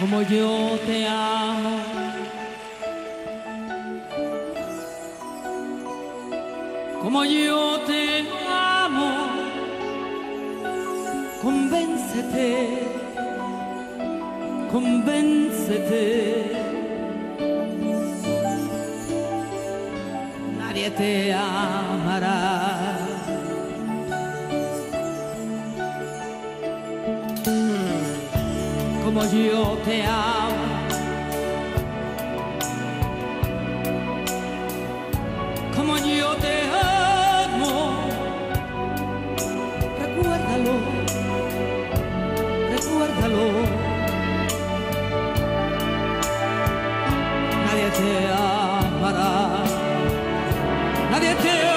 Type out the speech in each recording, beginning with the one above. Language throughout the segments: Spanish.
como yo te amo. Como yo te amo, convéncete, convéncete. Nadie te amará. Como yo te amo. Como yo te amo. Recuérdalo, recuérdalo. Nadie te amará. Nadie te.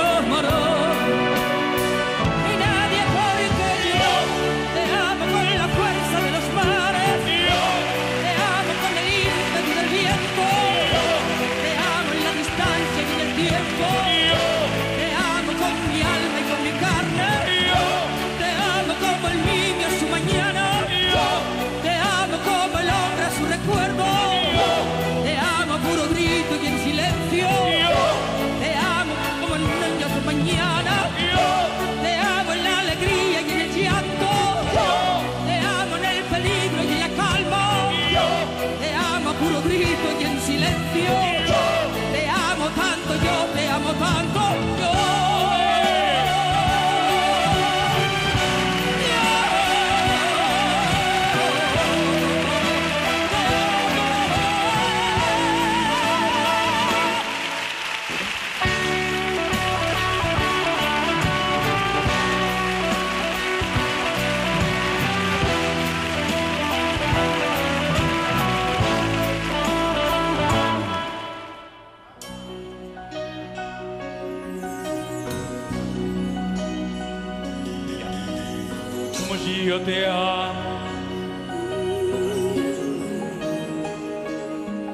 Yo te amo.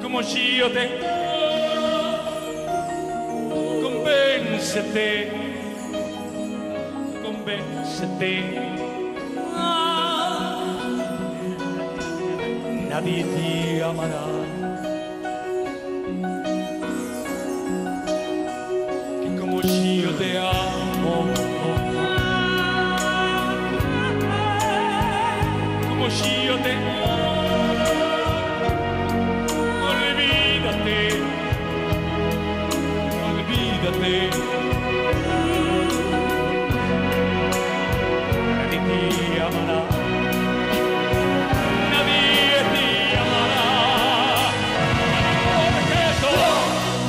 Como yo te amo. Convéncete, convéncete. Nadie te amará. Como si yo te olvídate. Olvídate. Nadie te amará. Nadie te amará. Porque yo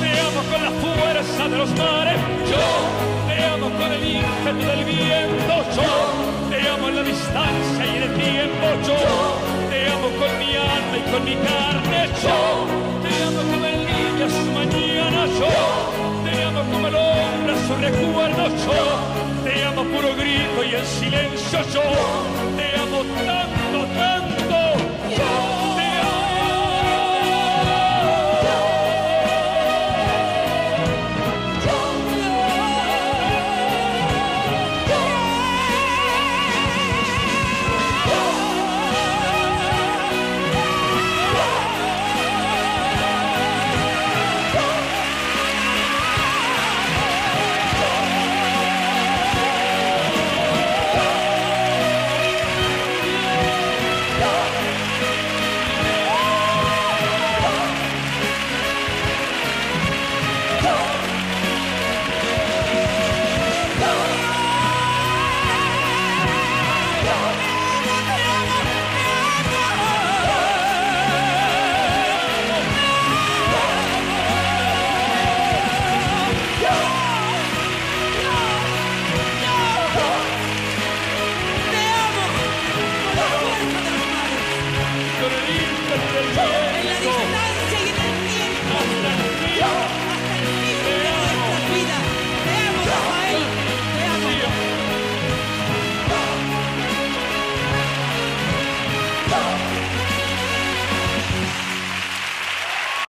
te amo con la fuerza de los mares. Yo te amo con el ímpetu del viento. Yo y en el tiempo yo te amo con mi alma y con mi carne. Yo te amo como el niño su mañana. Yo te amo como el hombre su recuerdo. Te amo puro grito y en silencio. Yo te amo tanto